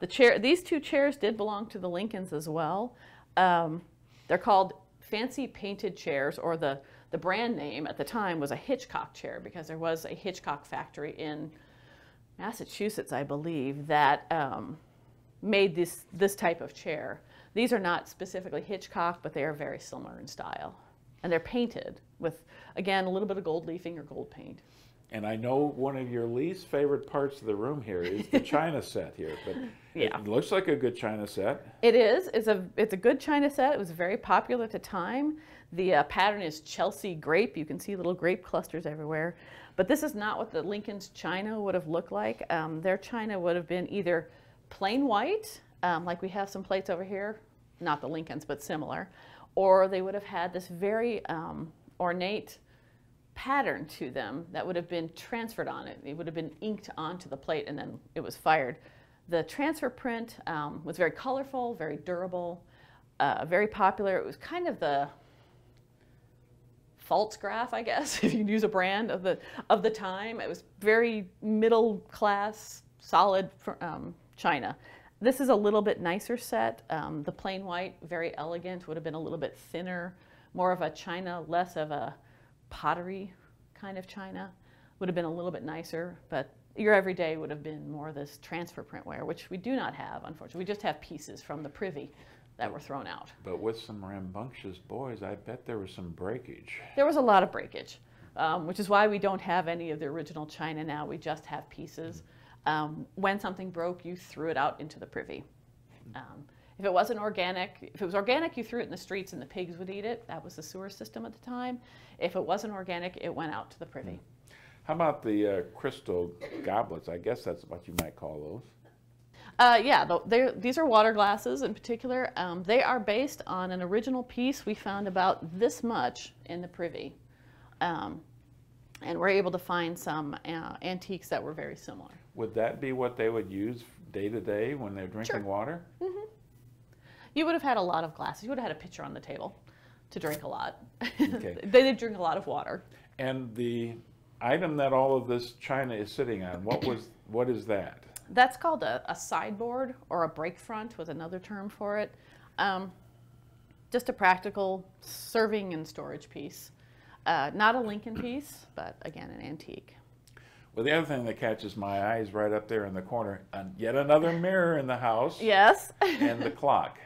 The chair, these two chairs did belong to the Lincolns as well. Um, they're called fancy painted chairs or the, the brand name at the time was a Hitchcock chair because there was a Hitchcock factory in Massachusetts, I believe, that um, made this, this type of chair. These are not specifically Hitchcock, but they are very similar in style. And they're painted with, again, a little bit of gold leafing or gold paint. And I know one of your least favorite parts of the room here is the china set here, but Yeah. it looks like a good china set. It is. It's a it's a good china set. It was very popular at the time. The uh, pattern is Chelsea grape. You can see little grape clusters everywhere. But this is not what the Lincoln's china would have looked like. Um, their china would have been either plain white, um, like we have some plates over here, not the Lincolns, but similar, or they would have had this very um, ornate pattern to them that would have been transferred on it. It would have been inked onto the plate and then it was fired. The transfer print um, was very colorful, very durable, uh, very popular. It was kind of the Pfaltzgraff, I guess, if you use a brand of the of the time. It was very middle class, solid um, china. This is a little bit nicer set. Um, the plain white, very elegant, would have been a little bit thinner, more of a china, less of a pottery kind of china. Would have been a little bit nicer, but your everyday would have been more of this transfer printware, which we do not have, unfortunately. We just have pieces from the privy that were thrown out. But with some rambunctious boys, I bet there was some breakage. There was a lot of breakage, um, which is why we don't have any of the original china now. We just have pieces. Um, when something broke, you threw it out into the privy. Um, if it wasn't organic, if it was organic, you threw it in the streets and the pigs would eat it. That was the sewer system at the time. If it wasn't organic, it went out to the privy. How about the uh, crystal goblets? I guess that's what you might call those. Uh, yeah, the, these are water glasses in particular. Um, they are based on an original piece we found about this much in the privy. Um, and we're able to find some uh, antiques that were very similar. Would that be what they would use day to day when they're drinking Sure. water? Mm-hmm. You would have had a lot of glasses. You would have had a pitcher on the table to drink a lot. Okay. they did drink a lot of water. And the item that all of this china is sitting on, what was what is that? That's called a, a sideboard or a break front was another term for it. Um, just a practical serving and storage piece. Uh, not a Lincoln piece, but again, an antique. Well, the other thing that catches my eye is right up there in the corner, and yet another mirror in the house, Yes. and the clock.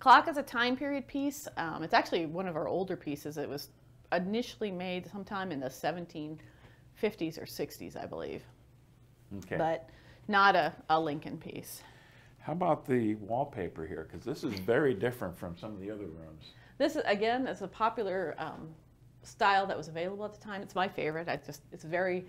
Clock is a time period piece. Um, it's actually one of our older pieces. It was initially made sometime in the 1750s or 60s, I believe, Okay. but not a, a Lincoln piece. How about the wallpaper here? Because this is very different from some of the other rooms. This again, is a popular um, style that was available at the time. It's my favorite. I just, it's very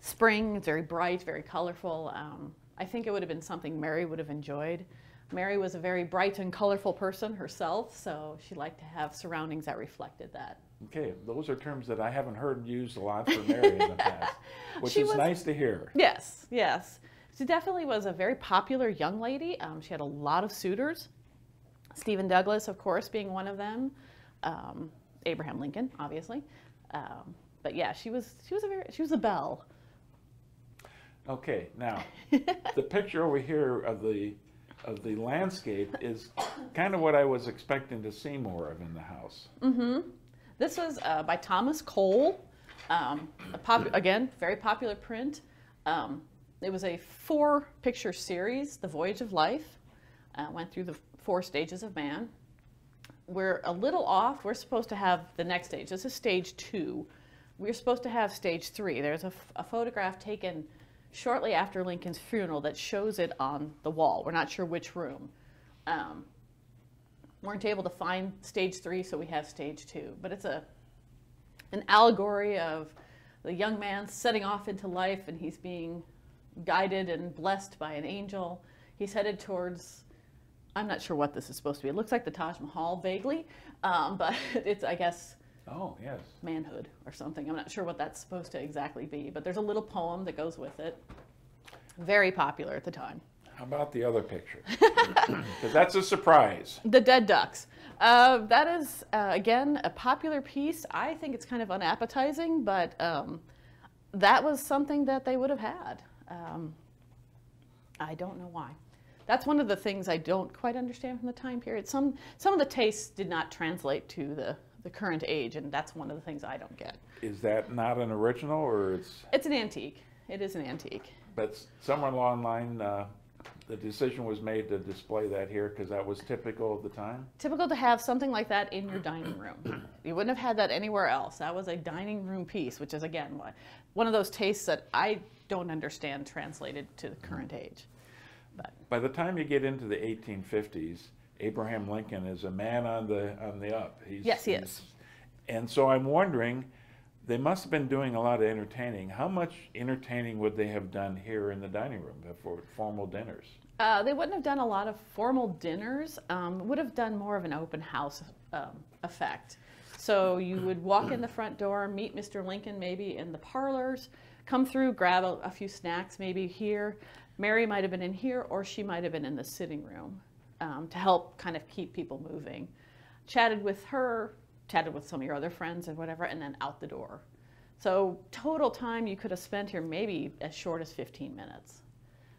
spring. It's very bright, very colorful. Um, I think it would have been something Mary would have enjoyed. Mary was a very bright and colorful person herself, so she liked to have surroundings that reflected that. Okay, those are terms that I haven't heard used a lot for Mary in the past, which She is was- nice to hear. Yes, yes. She definitely was a very popular young lady. Um, she had a lot of suitors. Stephen Douglas, of course, being one of them. Um, Abraham Lincoln, obviously. Um, but yeah, she was she was a very she was a belle. Okay, now the picture over here of the of the landscape is kind of what I was expecting to see more of in the house. This was uh, by Thomas Cole. Um, again, very popular print. Um, it was a four picture series, The Voyage of Life. Uh, went through the four stages of man. We're a little off. We're supposed to have the next stage. This is stage two. We're supposed to have stage three. There's a photograph taken shortly after Lincoln's funeral that shows it on the wall. We're not sure which room. Um, weren't able to find stage three, so we have stage two. But it's a an allegory of the young man setting off into life, and he's being guided and blessed by an angel. He's headed towards. I'm not sure what this is supposed to be. It looks like the Taj Mahal vaguely, um, but it's I guess Oh, yes. manhood or something. I'm not sure what that's supposed to exactly be, but there's a little poem that goes with it. Very popular at the time. How about the other picture? Because that's a surprise. The Dead Ducks. Uh, that is, uh, again, a popular piece. I think it's kind of unappetizing, but um, that was something that they would have had. Um, I don't know why. That's one of the things I don't quite understand from the time period. Some, some of the tastes did not translate to the, the current age, and that's one of the things I don't get. Is that not an original, or it's, It's an antique. It is an antique. but somewhere along the line, uh, the decision was made to display that here because that was typical of the time? Typical to have something like that in your dining room. You wouldn't have had that anywhere else. That was a dining room piece, which is again one of those tastes that I don't understand translated to the current age. But By the time you get into the 1850s, Abraham Lincoln is a man on the, on the up. He's- Yes, he is. And so I'm wondering, they must have been doing a lot of entertaining. How much entertaining would they have done here in the dining room for formal dinners? Uh, they wouldn't have done a lot of formal dinners. Um, would have done more of an open house um, effect. So you would walk in the front door, meet Mr. Lincoln maybe in the parlors, come through, grab a, a few snacks maybe here. Mary might have been in here, or she might have been in the sitting room um, to help kind of keep people moving. Chatted with her, chatted with some of your other friends and whatever, and then out the door. So total time you could have spent here maybe as short as 15 minutes.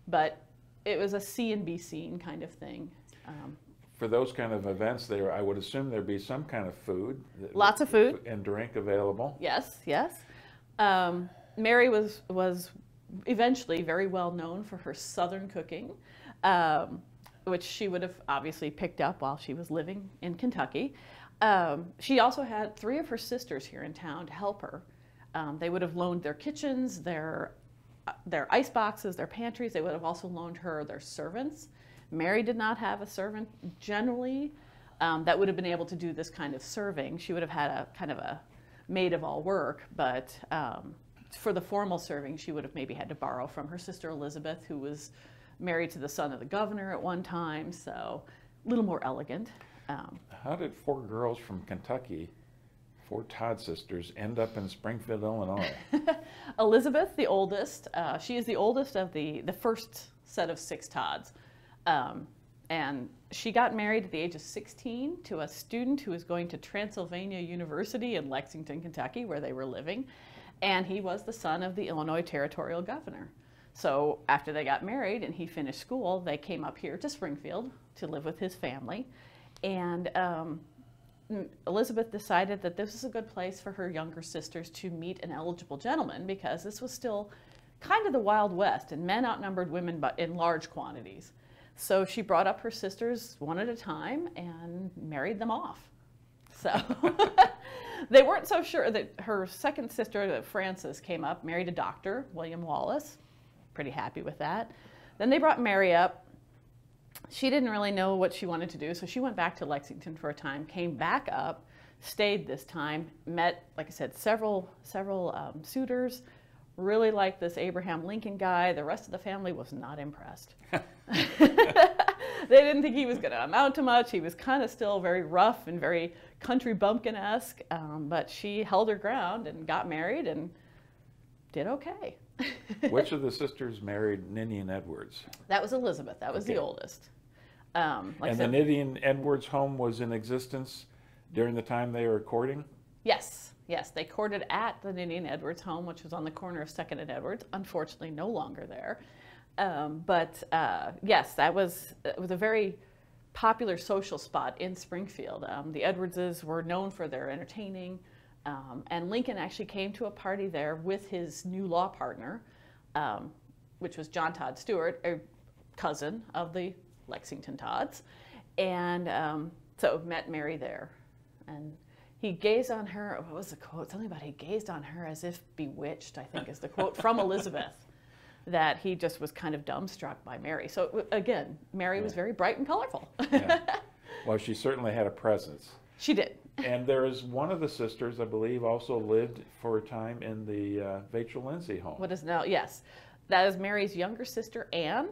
But it was a see and be seen kind of thing. Um, For those kind of events there, I would assume there'd be some kind of food. Lots of food. And drink available. yes, yes. Um, Mary was was eventually very well known for her southern cooking, um, which she would have obviously picked up while she was living in Kentucky. Um, she also had three of her sisters here in town to help her. Um, they would have loaned their kitchens, their uh, their ice boxes, their pantries. They would have also loaned her their servants. Mary did not have a servant generally um, that would have been able to do this kind of serving. She would have had a kind of a maid of all work, but um, for the formal serving, she would have maybe had to borrow from her sister Elizabeth, who was married to the son of the governor at one time, so a little more elegant. Um, How did four girls from Kentucky, four Todd sisters, end up in Springfield, Illinois? Elizabeth, the oldest, uh, she is the oldest of the, the first set of six Todds. Um, and she got married at the age of 16 to a student who was going to Transylvania University in Lexington, Kentucky, where they were living. And he was the son of the Illinois territorial governor. So after they got married and he finished school, they came up here to Springfield to live with his family. And um, Elizabeth decided that this was a good place for her younger sisters to meet an eligible gentleman because this was still kind of the Wild West and men outnumbered women but in large quantities. So she brought up her sisters one at a time and married them off. So they weren't so sure that her second sister, Frances, came up, married a doctor, William Wallace. Pretty happy with that. Then they brought Mary up she didn't really know what she wanted to do, so she went back to Lexington for a time, came back up, stayed this time, met, like I said, several several um, suitors, really liked this Abraham Lincoln guy. The rest of the family was not impressed. they didn't think he was going to amount to much. He was kind of still very rough and very country bumpkin-esque, um, but she held her ground and got married and did okay. Which of the sisters married Ninian Edwards? That was Elizabeth. That was Okay. the oldest. Um, like and the said- Ninian Edwards home was in existence during the time they were courting? Yes, yes. They courted at the Ninian Edwards home, which was on the corner of Second and Edwards. Unfortunately, no longer there. Um, but uh, yes, that was it was a very popular social spot in Springfield. Um, the Edwardses were known for their entertaining, um, and Lincoln actually came to a party there with his new law partner, um, which was John Todd Stuart, a cousin of the Lexington Todds, and um, so met Mary there, and he gazed on her. What was the quote? Something about he gazed on her as if bewitched. I think is the quote from Elizabeth. That he just was kind of dumbstruck by Mary. So again, Mary was very bright and colorful. Yeah. well, she certainly had a presence. she did. And there is one of the sisters, I believe, also lived for a time in the uh, Vachel Lindsay home. What is now? Yes, that is Mary's younger sister, Anne.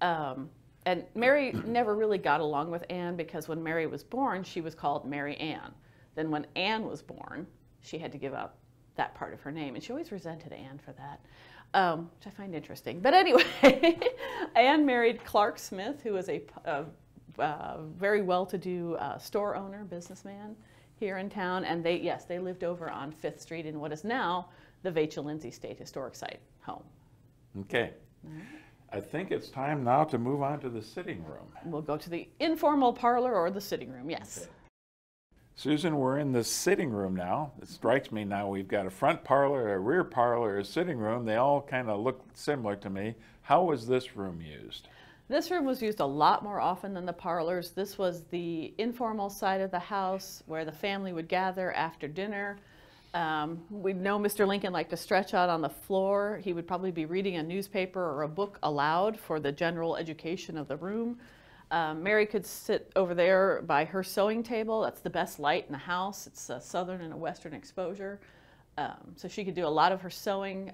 Um, and Mary never really got along with Anne because when Mary was born, she was called Mary Anne. Then when Anne was born, she had to give up that part of her name, and she always resented Anne for that, um, which I find interesting. But anyway, Anne married Clark Smith, who was a, a, uh very well-to-do uh, store owner, businessman here in town, and they yes, they lived over on Fifth Street in what is now the Vachel Lindsay State Historic Site home. Okay. I think it's time now to move on to the sitting room. We'll go to the informal parlor or the sitting room. Yes. Susan, we're in the sitting room now. It strikes me now we've got a front parlor, a rear parlor, a sitting room. They all kind of look similar to me. How was this room used? This room was used a lot more often than the parlors. This was the informal side of the house where the family would gather after dinner. Um, we know Mr. Lincoln liked to stretch out on the floor. He would probably be reading a newspaper or a book aloud for the general education of the room. Um, Mary could sit over there by her sewing table. That's the best light in the house. It's a southern and a western exposure. Um, so she could do a lot of her sewing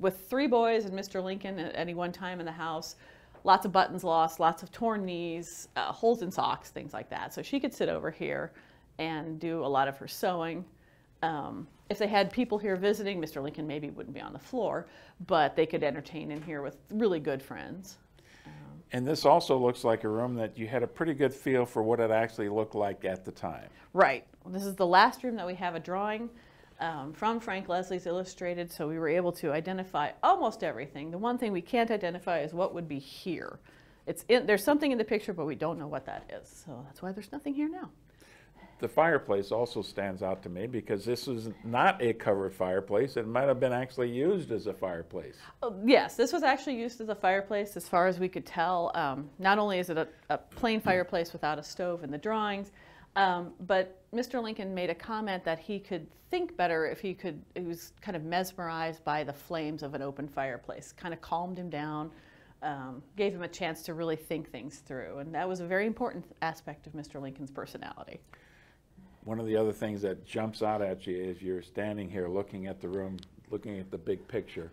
with three boys and Mr. Lincoln at any one time in the house. Lots of buttons lost, lots of torn knees, uh, holes in socks, things like that. So she could sit over here and do a lot of her sewing. Um, if they had people here visiting, Mr. Lincoln maybe wouldn't be on the floor, but they could entertain in here with really good friends. And this also looks like a room that you had a pretty good feel for what it actually looked like at the time. Right. This is the last room that we have a drawing um, from Frank Leslie's Illustrated, so we were able to identify almost everything. The one thing we can't identify is what would be here. It's in, there's something in the picture, but we don't know what that is. So that's why there's nothing here now. The fireplace also stands out to me because this is not a covered fireplace. It might have been actually used as a fireplace. Oh, yes, this was actually used as a fireplace as far as we could tell. Um, not only is it a, a, plain fireplace without a stove in the drawings, um, but Mr. Lincoln made a comment that he could think better if he could, he was kind of mesmerized by the flames of an open fireplace, kind of calmed him down. Um, gave him a chance to really think things through. And that was a very important aspect of Mr. Lincoln's personality one of the other things that jumps out at you is you're standing here looking at the room, looking at the big picture,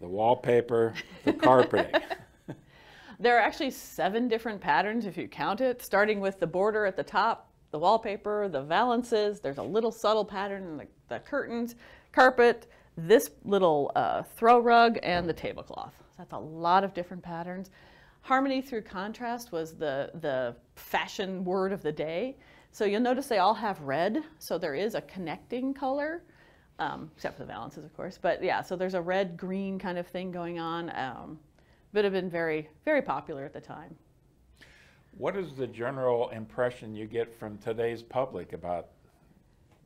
the wallpaper, the carpeting. there are actually seven different patterns if you count it, starting with the border at the top, the wallpaper, the valances, there's a little subtle pattern in the, the curtains, carpet, this little uh, throw rug, and the tablecloth. That's a lot of different patterns. Harmony through contrast was the, the fashion word of the day. So you'll notice they all have red, so there is a connecting color, um, except for the valances, of course. But yeah, so there's a red-green kind of thing going on. Um, would have been very, very popular at the time. What is the general impression you get from today's public about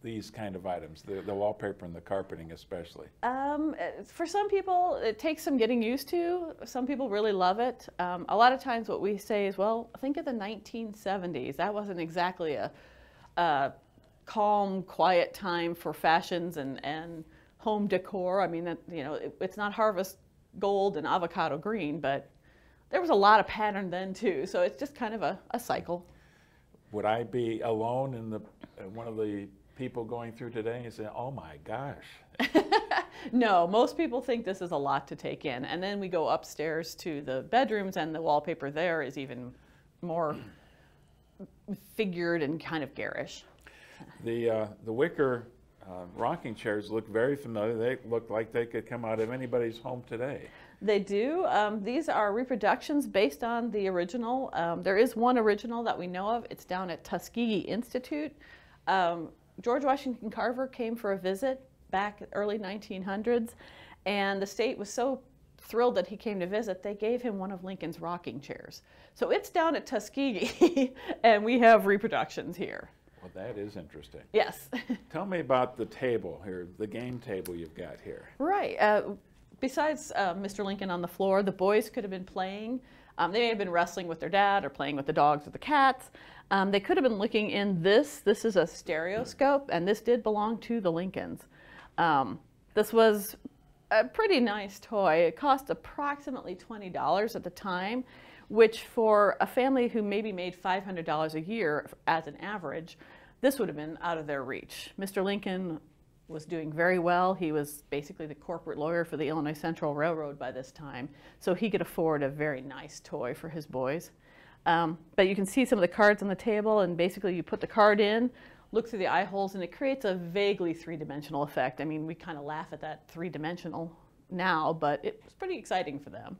these kind of items, the, the wallpaper and the carpeting especially? Um, for some people, it takes some getting used to. Some people really love it. Um, a lot of times what we say is, well, think of the 1970s. That wasn't exactly a, a calm, quiet time for fashions and, and home decor. I mean, that, you know, it, it's not harvest gold and avocado green, but there was a lot of pattern then too. So it's just kind of a, a cycle. Would I be alone in the one of the people going through today and say, oh my gosh? no, most people think this is a lot to take in. And then we go upstairs to the bedrooms, and the wallpaper there is even more figured and kind of garish. The, uh, the wicker uh, rocking chairs look very familiar. They look like they could come out of anybody's home today. They do. Um, these are reproductions based on the original. Um, there is one original that we know of. It's down at Tuskegee Institute. Um, George Washington Carver came for a visit back early 1900s, and the state was so thrilled that he came to visit, they gave him one of Lincoln's rocking chairs. So it's down at Tuskegee, and we have reproductions here. Well, that is interesting. Yes. Tell me about the table here, the game table you've got here. Right. Uh, besides uh, Mr. Lincoln on the floor, the boys could have been playing. Um, they may have been wrestling with their dad or playing with the dogs or the cats. Um, they could have been looking in this. This is a stereoscope, and this did belong to the Lincolns. Um, this was a pretty nice toy. It cost approximately $20 at the time, which for a family who maybe made $500 a year as an average, this would have been out of their reach. Mr. Lincoln was doing very well. He was basically the corporate lawyer for the Illinois Central Railroad by this time, so he could afford a very nice toy for his boys. Um, but you can see some of the cards on the table and basically you put the card in, look through the eye holes and it creates a vaguely three-dimensional effect. I mean, we kind of laugh at that three-dimensional now, but it was pretty exciting for them.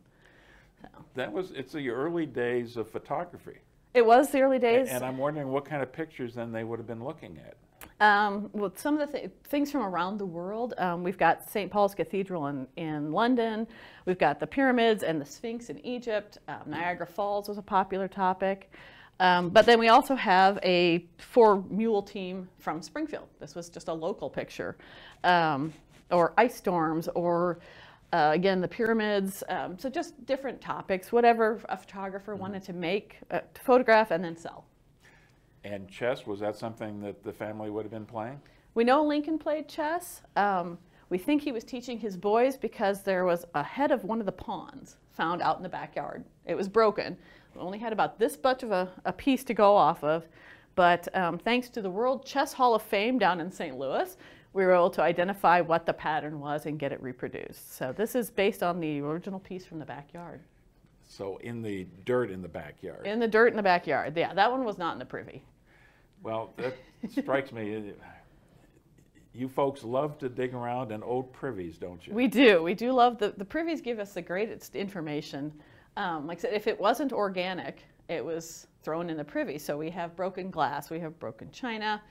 So. That was, it's the early days of photography. It was the early days. And, and I'm wondering what kind of pictures then they would have been looking at. Um, well, some of the th things from around the world, um, we've got St. Paul's Cathedral in, in London, we've got the pyramids and the Sphinx in Egypt, um, Niagara Falls was a popular topic. Um, but then we also have a four mule team from Springfield. This was just a local picture. Um, or ice storms, or uh, again, the pyramids. Um, so just different topics, whatever a photographer wanted to make, uh, to photograph, and then sell. And chess, was that something that the family would have been playing? We know Lincoln played chess. Um, we think he was teaching his boys because there was a head of one of the pawns found out in the backyard. It was broken. We only had about this much of a, a piece to go off of. But um, thanks to the World Chess Hall of Fame down in St. Louis, we were able to identify what the pattern was and get it reproduced. So this is based on the original piece from the backyard. So in the dirt in the backyard. In the dirt in the backyard. Yeah, that one was not in the privy. Well, that strikes me. You folks love to dig around in old privies, don't you? We do. We do love the, the privies give us the greatest information. Um, like I said, if it wasn't organic, it was thrown in the privy. So we have broken glass, we have broken china,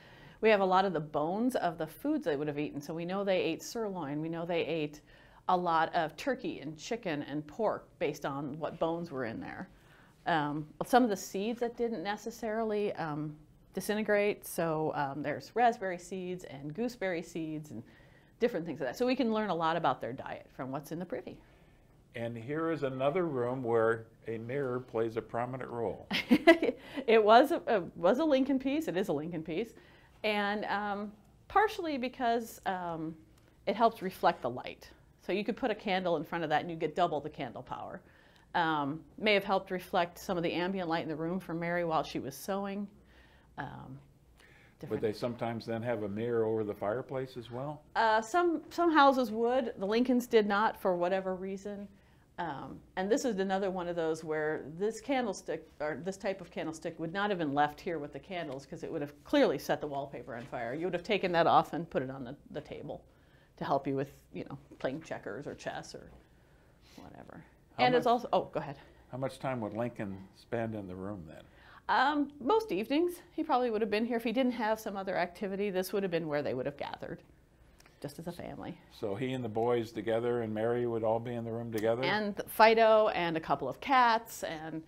we have a lot of the bones of the foods they would have eaten. So we know they ate sirloin, we know they ate a lot of turkey and chicken and pork based on what bones were in there. Um, some of the seeds that didn't necessarily um, disintegrate. So um, there's raspberry seeds and gooseberry seeds and different things like that. So we can learn a lot about their diet from what's in the privy. And here is another room where a mirror plays a prominent role. it was a, a, was a Lincoln piece. It is a Lincoln piece, and um, partially because um, it helps reflect the light. So you could put a candle in front of that and you get double the candle power. Um, may have helped reflect some of the ambient light in the room for Mary while she was sewing. Um, would they sometimes then have a mirror over the fireplace as well? Uh, some some houses would. The Lincolns did not for whatever reason. Um, and this is another one of those where this candlestick or this type of candlestick would not have been left here with the candles because it would have clearly set the wallpaper on fire. You would have taken that off and put it on the, the table to help you with, you know, playing checkers or chess or whatever. How and much, it's also, oh, go ahead. How much time would Lincoln spend in the room then? Um, most evenings. He probably would have been here. If he didn't have some other activity, this would have been where they would have gathered just as a family. So he and the boys together and Mary would all be in the room together? And Fido and a couple of cats and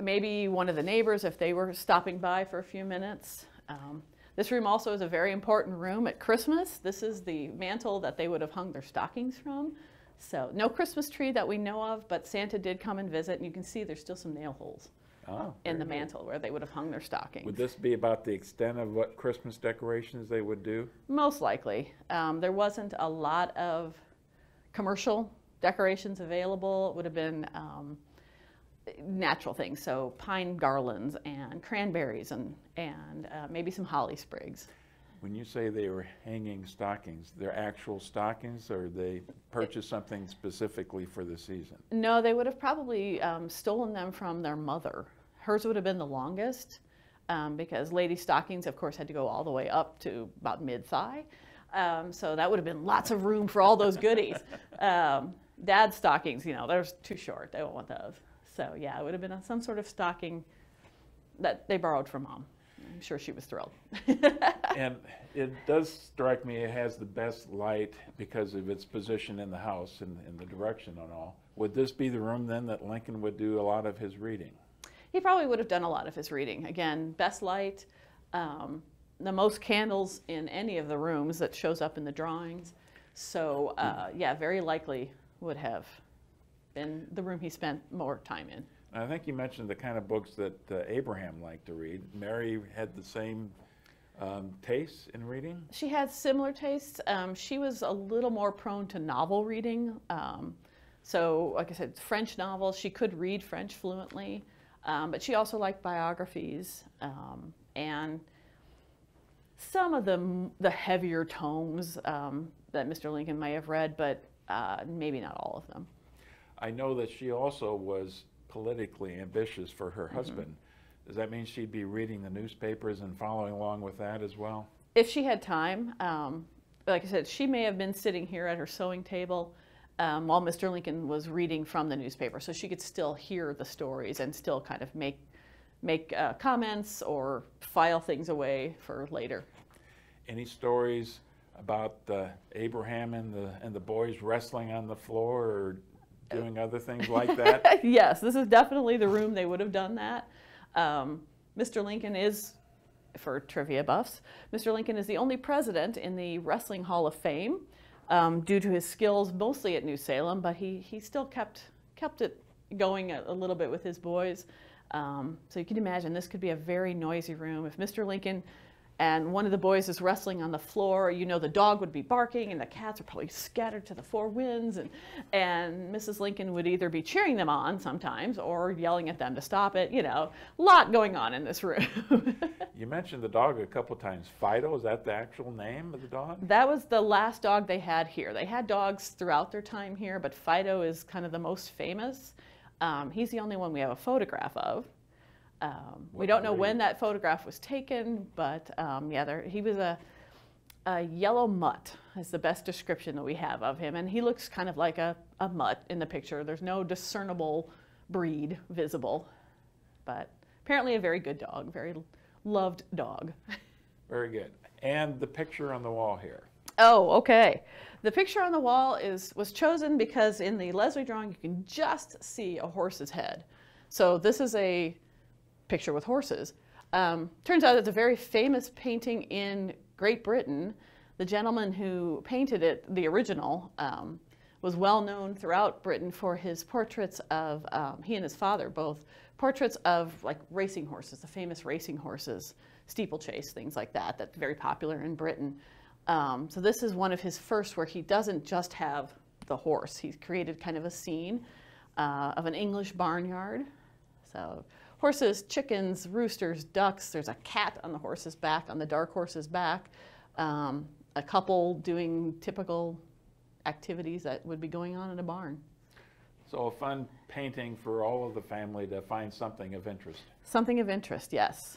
maybe one of the neighbors if they were stopping by for a few minutes. Um, this room also is a very important room at Christmas. This is the mantle that they would have hung their stockings from. So no Christmas tree that we know of, but Santa did come and visit and you can see there's still some nail holes. Oh, in the mantle where they would have hung their stockings. Would this be about the extent of what Christmas decorations they would do? Most likely. Um, there wasn't a lot of commercial decorations available. It would have been um, natural things, so pine garlands and cranberries and, and uh, maybe some holly sprigs. When you say they were hanging stockings, they're actual stockings or they purchased something specifically for the season? No, they would have probably um, stolen them from their mother. Hers would have been the longest um, because lady stockings, of course, had to go all the way up to about mid thigh. Um, so that would have been lots of room for all those goodies. Um, dad's stockings, you know, they're too short. They don't want those. So yeah, it would have been some sort of stocking that they borrowed from mom. I'm sure she was thrilled. and it does strike me it has the best light because of its position in the house and, and the direction and all. Would this be the room then that Lincoln would do a lot of his reading? He probably would have done a lot of his reading. Again, best light, um, the most candles in any of the rooms that shows up in the drawings. So uh, yeah, very likely would have been the room he spent more time in. I think you mentioned the kind of books that uh, Abraham liked to read. Mary had the same um, tastes in reading? She had similar tastes. Um, she was a little more prone to novel reading. Um, so, like I said, French novels. She could read French fluently, um, but she also liked biographies um, and some of the the heavier tomes um, that Mr. Lincoln may have read, but uh, maybe not all of them. I know that she also was politically ambitious for her mm-hmm. husband. Does that mean she'd be reading the newspapers and following along with that as well? If she had time, um, like I said, she may have been sitting here at her sewing table um, while Mr. Lincoln was reading from the newspaper, so she could still hear the stories and still kind of make make uh, comments or file things away for later. Any stories about uh, Abraham and the and the boys wrestling on the floor or doing other things like that? yes, this is definitely the room they would have done that. Um, Mr. Lincoln is, for trivia buffs, Mr. Lincoln is the only president in the Wrestling Hall of Fame um, due to his skills mostly at New Salem, but he, he still kept, kept it going a, a little bit with his boys. Um, so you can imagine this could be a very noisy room. If Mr. Lincoln and one of the boys is wrestling on the floor, you know the dog would be barking and the cats are probably scattered to the four winds and, and Mrs. Lincoln would either be cheering them on sometimes or yelling at them to stop it, you know, a lot going on in this room. You mentioned the dog a couple times. Fido, is that the actual name of the dog? that was the last dog they had here. They had dogs throughout their time here, but Fido is kind of the most famous. Um, he's the only one we have a photograph of. Um, we don't know when that photograph was taken, but um, yeah, there, he was a, a yellow mutt is the best description that we have of him. And he looks kind of like a, a mutt in the picture. There's no discernible breed visible, but apparently a very good dog, very loved dog. Very good. And the picture on the wall here. Oh, okay. The picture on the wall is was chosen because in the Leslie drawing you can just see a horse's head. So this is a picture with horses. Um, turns out it's a very famous painting in Great Britain. The gentleman who painted it, the original, um, was well known throughout Britain for his portraits of um, he and his father both portraits of like racing horses, the famous racing horses, steeplechase, things like that. That's very popular in Britain. Um, so this is one of his first where he doesn't just have the horse. He's created kind of a scene uh, of an English barnyard. So horses, chickens, roosters, ducks. There's a cat on the horse's back, on the dark horse's back. Um, a couple doing typical activities that would be going on in a barn. So a fun painting for all of the family to find something of interest. Something of interest, yes.